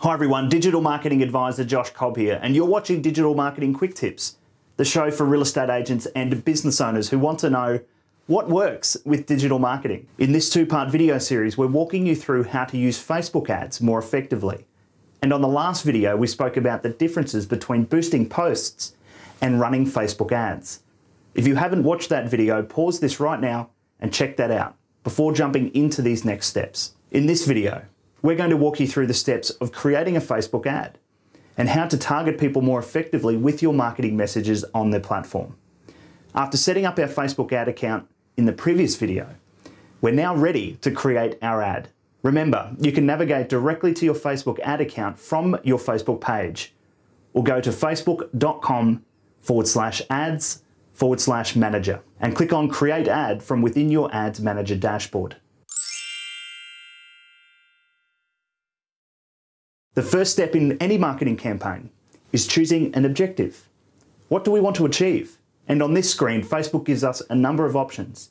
Hi everyone, Digital Marketing Advisor Josh Cobb here, and you're watching Digital Marketing Quick Tips, the show for real estate agents and business owners who want to know what works with digital marketing. In this two part video series, we're walking you through how to use Facebook ads more effectively. And on the last video, we spoke about the differences between boosting posts and running Facebook ads. If you haven't watched that video, pause this right now and check that out before jumping into these next steps. In this video, we're going to walk you through the steps of creating a Facebook ad and how to target people more effectively with your marketing messages on their platform. After setting up our Facebook ad account in the previous video, we're now ready to create our ad. Remember, you can navigate directly to your Facebook ad account from your Facebook page or go to facebook.com forward slash ads forward slash manager and click on create ad from within your ads manager dashboard. The first step in any marketing campaign is choosing an objective. What do we want to achieve? And on this screen, Facebook gives us a number of options.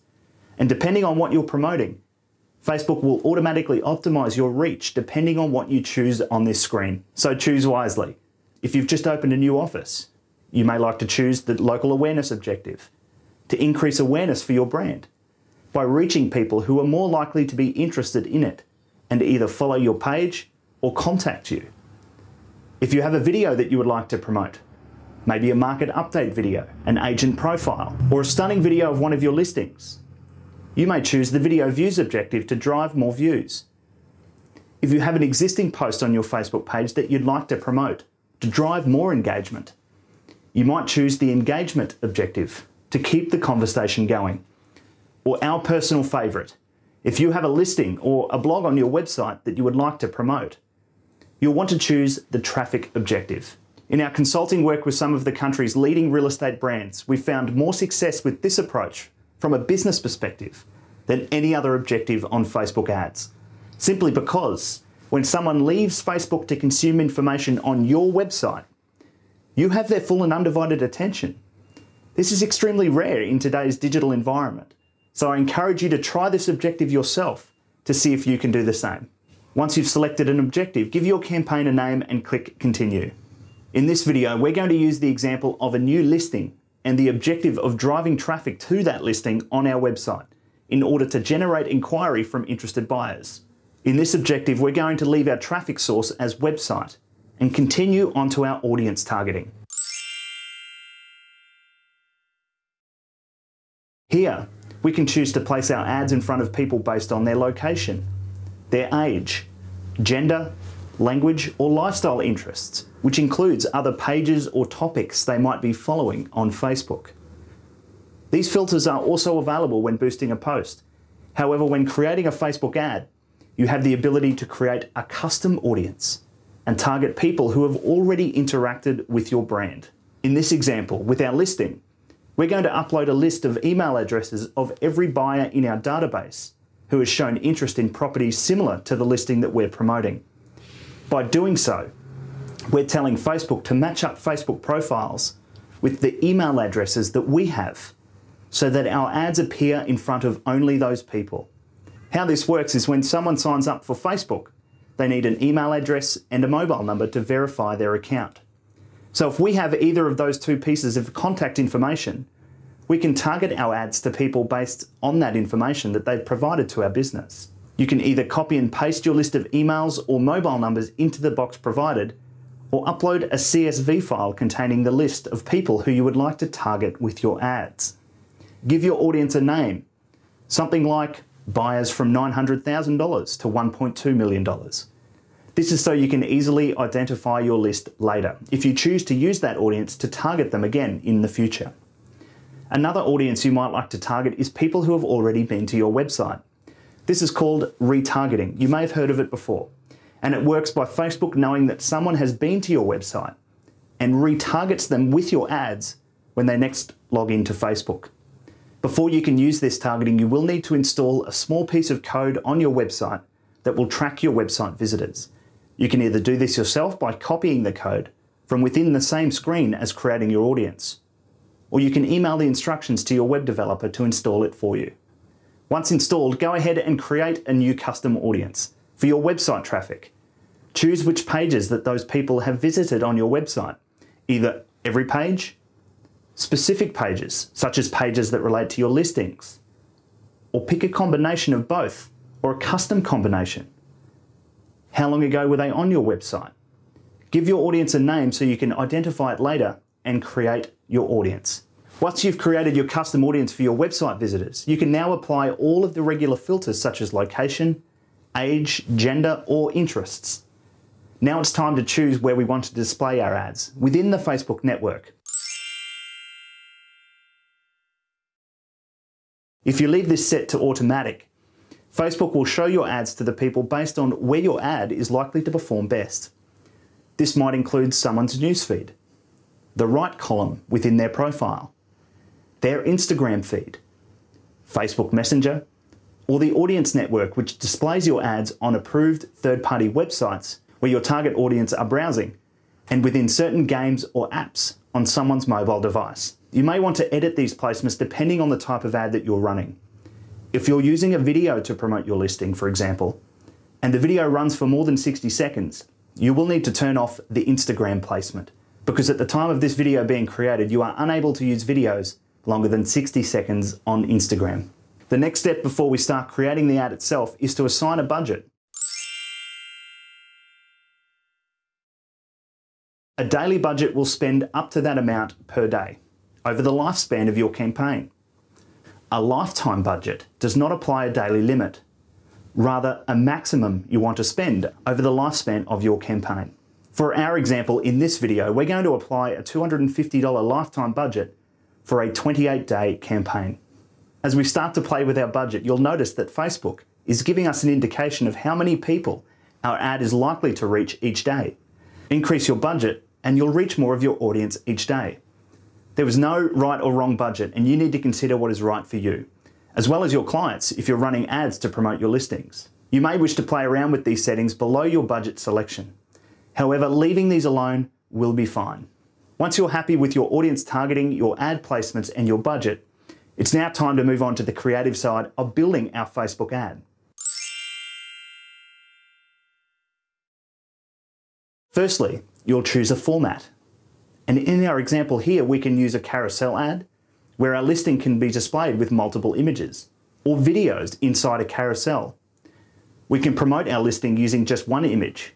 And depending on what you're promoting, Facebook will automatically optimize your reach depending on what you choose on this screen. So choose wisely. If you've just opened a new office, you may like to choose the local awareness objective to increase awareness for your brand by reaching people who are more likely to be interested in it and either follow your page or contact you. If you have a video that you would like to promote, maybe a market update video, an agent profile, or a stunning video of one of your listings, you may choose the video views objective to drive more views. If you have an existing post on your Facebook page that you'd like to promote to drive more engagement, you might choose the engagement objective to keep the conversation going. Or our personal favourite, if you have a listing or a blog on your website that you would like to promote, you'll want to choose the traffic objective. In our consulting work with some of the country's leading real estate brands, we've found more success with this approach from a business perspective than any other objective on Facebook ads. Simply because when someone leaves Facebook to consume information on your website, you have their full and undivided attention. This is extremely rare in today's digital environment, so I encourage you to try this objective yourself to see if you can do the same. Once you've selected an objective, give your campaign a name and click Continue. In this video, we're going to use the example of a new listing and the objective of driving traffic to that listing on our website in order to generate inquiry from interested buyers. In this objective, we're going to leave our traffic source as website and continue onto our audience targeting. Here, we can choose to place our ads in front of people based on their location, their age, gender, language, or lifestyle interests, which includes other pages or topics they might be following on Facebook. These filters are also available when boosting a post. However, when creating a Facebook ad, you have the ability to create a custom audience and target people who have already interacted with your brand. In this example, with our listing, we're going to upload a list of email addresses of every buyer in our database who has shown interest in properties similar to the listing that we're promoting. By doing so, we're telling Facebook to match up Facebook profiles with the email addresses that we have so that our ads appear in front of only those people. How this works is when someone signs up for Facebook, they need an email address and a mobile number to verify their account. So if we have either of those two pieces of contact information, we can target our ads to people based on that information that they've provided to our business. You can either copy and paste your list of emails or mobile numbers into the box provided, or upload a CSV file containing the list of people who you would like to target with your ads. Give your audience a name, something like buyers from $900,000 to $1.2 million. This is so you can easily identify your list later if you choose to use that audience to target them again in the future. Another audience you might like to target is people who have already been to your website. This is called retargeting. You may have heard of it before. And it works by Facebook knowing that someone has been to your website and retargets them with your ads when they next log into Facebook. Before you can use this targeting, you will need to install a small piece of code on your website that will track your website visitors. You can either do this yourself by copying the code from within the same screen as creating your audience, or you can email the instructions to your web developer to install it for you. Once installed, go ahead and create a new custom audience for your website traffic. Choose which pages that those people have visited on your website, either every page, specific pages, such as pages that relate to your listings, or pick a combination of both or a custom combination. How long ago were they on your website? Give your audience a name so you can identify it later and create your audience. Once you've created your custom audience for your website visitors, you can now apply all of the regular filters such as location, age, gender, or interests. Now it's time to choose where we want to display our ads within the Facebook network. If you leave this set to automatic, Facebook will show your ads to the people based on where your ad is likely to perform best. This might include someone's newsfeed, the right column within their profile, their Instagram feed, Facebook Messenger, or the audience network, which displays your ads on approved third party websites where your target audience are browsing, and within certain games or apps on someone's mobile device. You may want to edit these placements depending on the type of ad that you're running. If you're using a video to promote your listing, for example, and the video runs for more than 60 seconds, you will need to turn off the Instagram placement because at the time of this video being created, you are unable to use videos longer than 60 seconds on Instagram. The next step before we start creating the ad itself is to assign a budget. A daily budget will spend up to that amount per day over the lifespan of your campaign. A lifetime budget does not apply a daily limit, rather a maximum you want to spend over the lifespan of your campaign. For our example in this video, we're going to apply a $250 lifetime budget for a 28 day campaign. As we start to play with our budget, you'll notice that Facebook is giving us an indication of how many people our ad is likely to reach each day. Increase your budget and you'll reach more of your audience each day. There is no right or wrong budget, and you need to consider what is right for you, as well as your clients if you're running ads to promote your listings. You may wish to play around with these settings below your budget selection. However, leaving these alone will be fine. Once you're happy with your audience targeting, your ad placements, and your budget, it's now time to move on to the creative side of building our Facebook ad. Firstly, you'll choose a format. And in our example here, we can use a carousel ad where our listing can be displayed with multiple images or videos inside a carousel. We can promote our listing using just one image.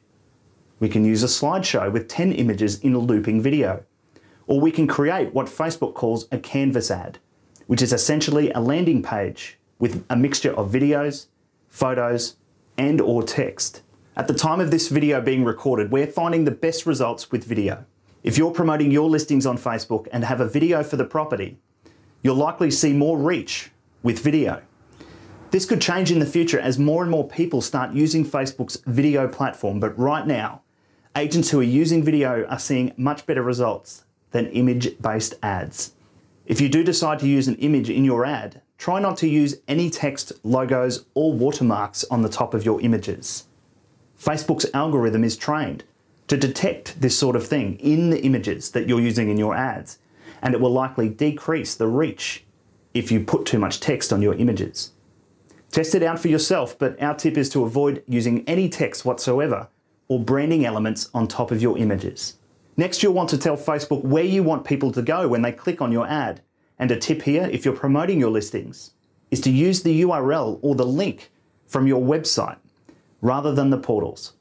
We can use a slideshow with 10 images in a looping video. Or we can create what Facebook calls a canvas ad, which is essentially a landing page with a mixture of videos, photos, and or text. At the time of this video being recorded, we're finding the best results with video. If you're promoting your listings on Facebook and have a video for the property, you'll likely see more reach with video. This could change in the future as more and more people start using Facebook's video platform, but right now, agents who are using video are seeing much better results than image-based ads. If you do decide to use an image in your ad, try not to use any text, logos, or watermarks on the top of your images. Facebook's algorithm is trained to detect this sort of thing in the images that you're using in your ads. And it will likely decrease the reach if you put too much text on your images. Test it out for yourself, but our tip is to avoid using any text whatsoever or branding elements on top of your images. Next, you'll want to tell Facebook where you want people to go when they click on your ad. And a tip here, if you're promoting your listings, is to use the URL or the link from your website rather than the portals.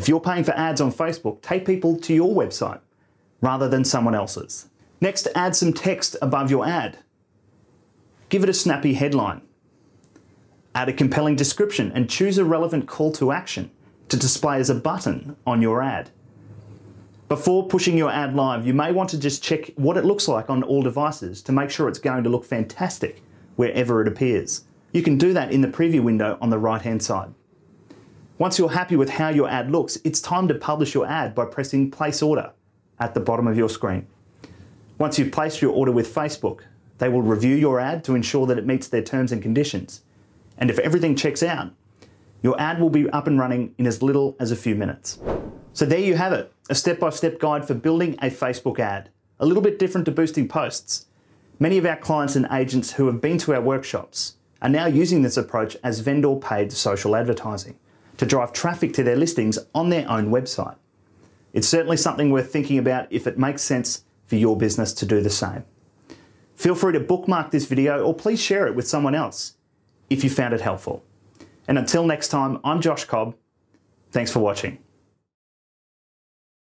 If you're paying for ads on Facebook, take people to your website rather than someone else's. Next, add some text above your ad. Give it a snappy headline. Add a compelling description and choose a relevant call to action to display as a button on your ad. Before pushing your ad live, you may want to just check what it looks like on all devices to make sure it's going to look fantastic wherever it appears. You can do that in the preview window on the right hand side. Once you're happy with how your ad looks, it's time to publish your ad by pressing place order at the bottom of your screen. Once you've placed your order with Facebook, they will review your ad to ensure that it meets their terms and conditions. And if everything checks out, your ad will be up and running in as little as a few minutes. So there you have it, a step-by-step -step guide for building a Facebook ad. A little bit different to boosting posts. Many of our clients and agents who have been to our workshops are now using this approach as vendor paid social advertising to drive traffic to their listings on their own website. It's certainly something worth thinking about if it makes sense for your business to do the same. Feel free to bookmark this video or please share it with someone else if you found it helpful. And until next time, I'm Josh Cobb. Thanks for watching.